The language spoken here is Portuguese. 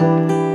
Música